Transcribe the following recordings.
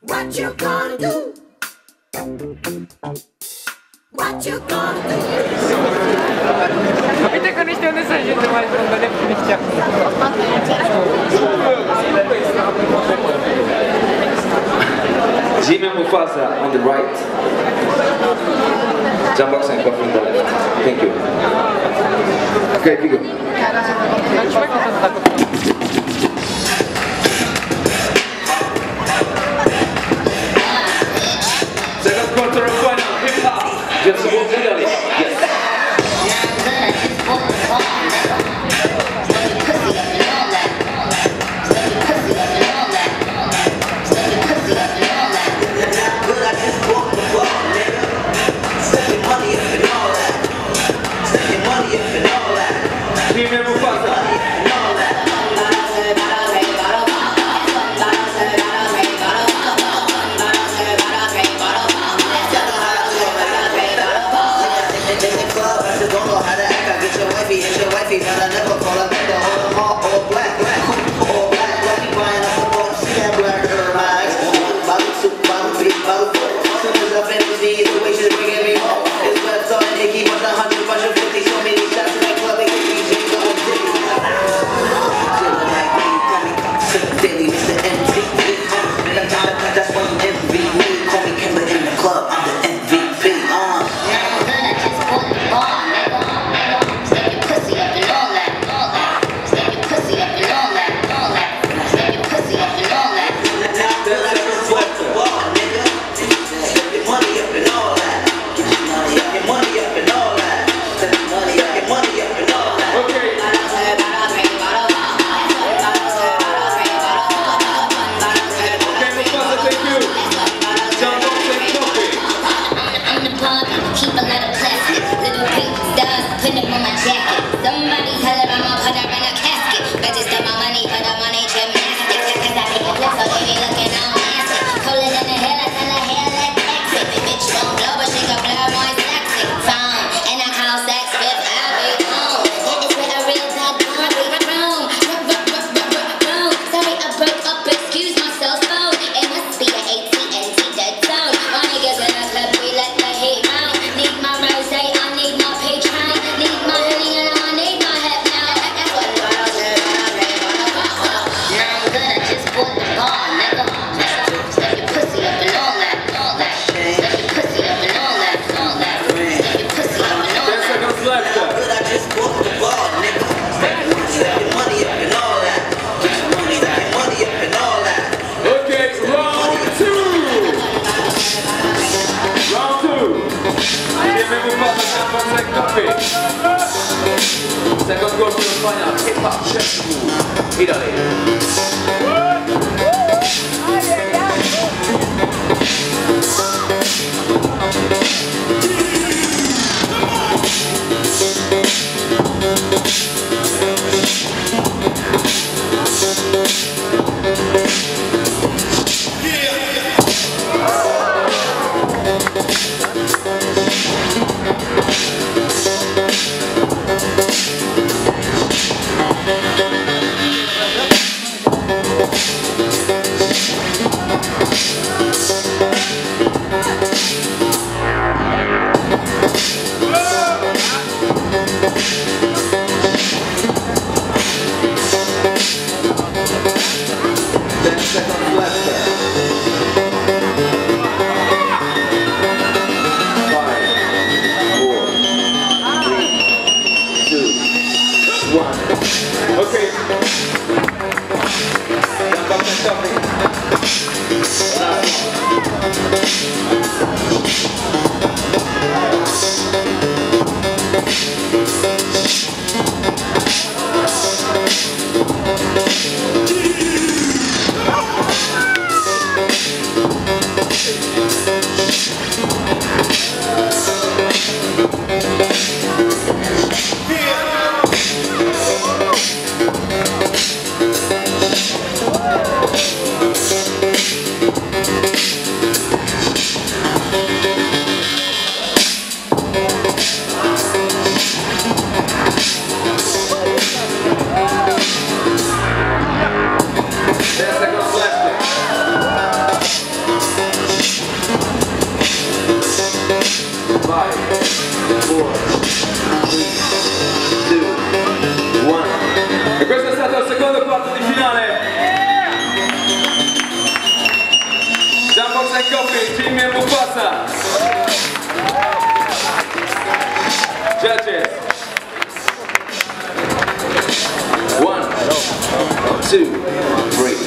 What you gonna do? What you gonna do? Bir tek onu işte onu söyleyeceğim aslında hep gideceğim. Jimmy Mufasa on the right. JunBox and Kofie on the left. Thank you. Okay, you go. Give some more. Yes. my mama Pasek dupy. Sekund golfu do spania, 35 6 I dalej. Two, one. E questo è stato il secondo quarto di finale. Jambox and Coffee, Jimmy e Mufasa. Judges. One, two, three.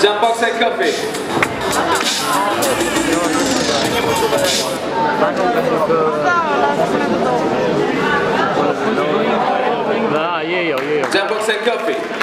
Jambox and Coffee. Au. And Kofie.